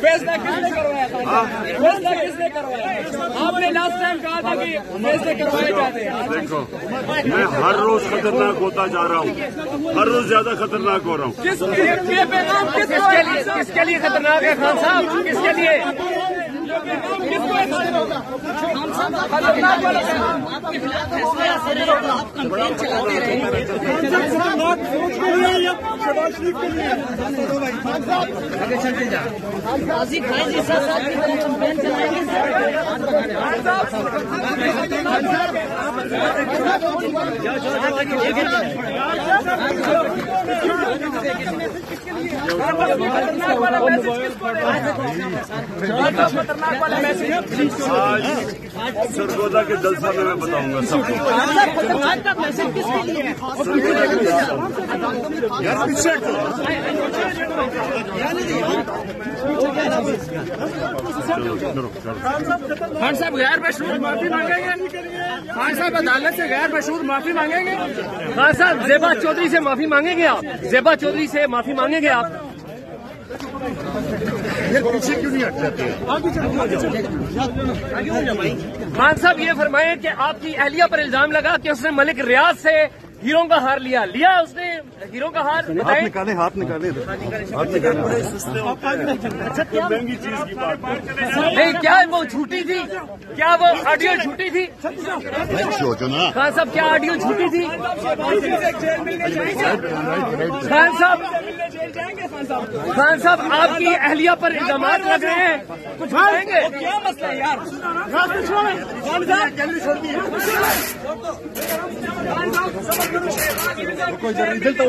فیصلہ کس نے کروایا تھا فیصلہ کس نے کروایا آپ نے لاسٹ ٹائم کہا تھا کہ فیصلے کروائے جاتے ہیں دیکھو میں ہر روز خطرناک ہوتا جا رہا ہوں ہر روز زیادہ خطرناک ہو رہا ہوں کس کے لیے خطرناک ہے خان صاحب کس کے لیے خطرناک والا پیغام غازی بھائی سرگودا کے جلسہ میں میں بتاؤں گا سب کو خان صاحب غیر مشہور معافی مانگیں گے؟ خان صاحب عدالت سے غیر مشہور معافی مانگیں گے؟ خان صاحب زیبا چودھری سے معافی مانگیں گے آپ؟ زیبا چودھری سے معافی مانگیں گے آپ؟ خان صاحب یہ فرمائیں کہ آپ کی اہلیہ پر الزام لگا کہ اس نے ملک ریاض سے ہیروں کا ہار لیا۔ لیا اس نے ہیروں کا ہار بتائیں۔ نکالے ہاتھ نکالے ہاتھ نکالے مہنگی چیز کی بات کریں نہیں کیا وہ جھوٹی تھی کیا وہ آڈیو جھوٹی تھی خان صاحب کیا آڈیو جھوٹی تھی خان صاحب خان صاحب آپ کی اہلیہ پر الزامات لگ رہے ہیں کچھ بتائیں گے کیا مسئلہ ہے یار کوئی دل تو